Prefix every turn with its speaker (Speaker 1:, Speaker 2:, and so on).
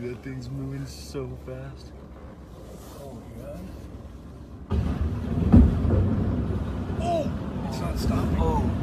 Speaker 1: dude, that thing's moving so fast. Oh my god.
Speaker 2: Oh! It's not stopping.
Speaker 1: Oh!